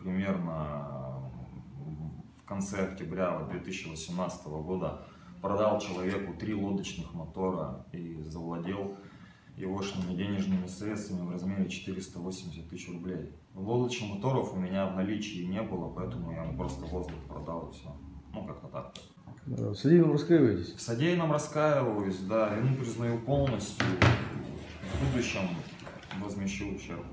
примерно в конце октября 2018 года продал человеку три лодочных мотора и завладел егошними денежными средствами в размере 480 тысяч рублей. Лодочных моторов у меня в наличии не было, поэтому я просто воздух продал и все. Ну, как-то так. В содеянном раскаиваетесь? В содеянном раскаиваюсь, да, вину признаю полностью. В будущем возмещу ущерб.